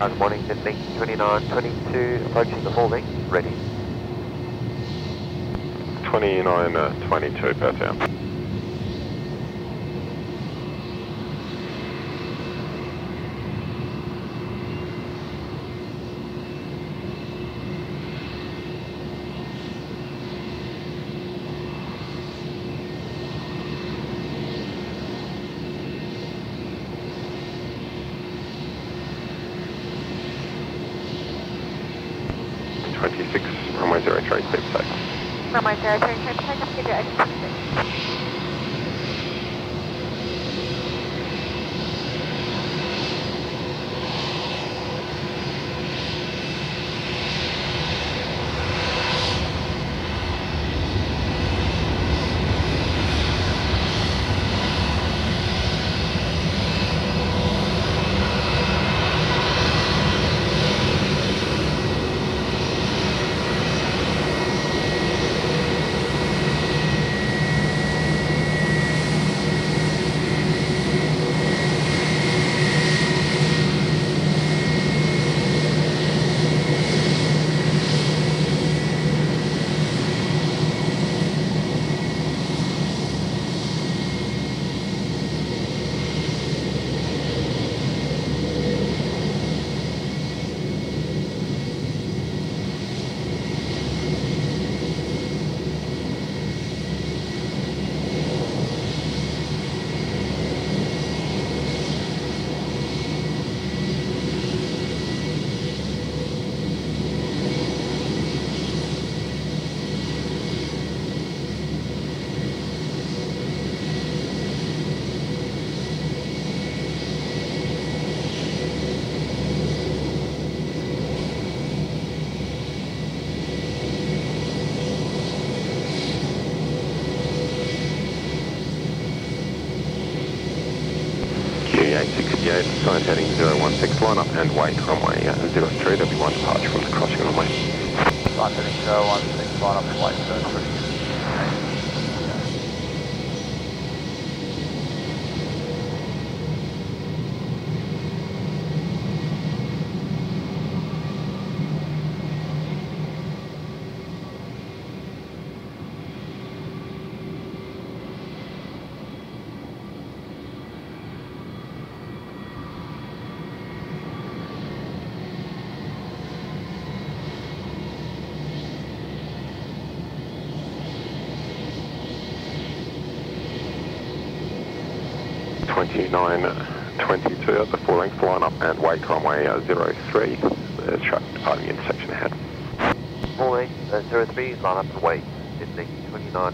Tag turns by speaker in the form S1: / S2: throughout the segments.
S1: Roger Mornington, link 2922, approaching the full length, ready.
S2: 2922, uh, 22, Perth 26, runway 03, clear for takeoff.
S3: Runway clear for give your exit
S2: Q868, sign heading 016, line up and wait runway uh, 03, there'll be one departure from the crossing runway.
S4: Sign heading 016, line up and wait, 03.
S2: Twenty-nine, twenty-two at the full length, line up and wait runway uh, 03, the truck departing intersection ahead.
S1: Full length, uh, 03, line up and wait, descending 29,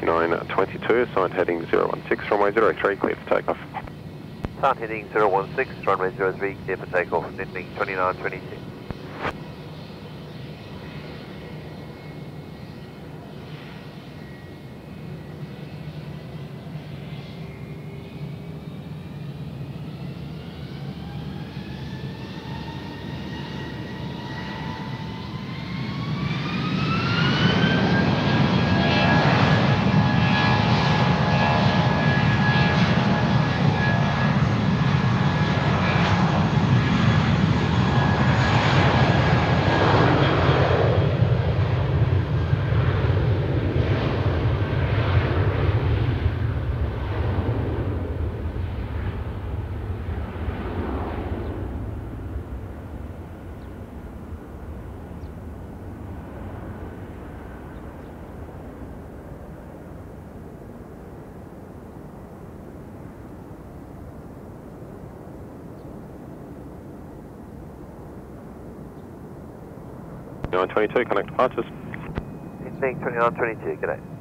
S1: 22.
S2: Twenty-nine, twenty-two, sign heading 016, runway 03, clear for takeoff.
S1: Start heading 016, runway 03, clear for takeoff, descending 29,
S2: 922, connect departures.
S1: Evening 2922, good day.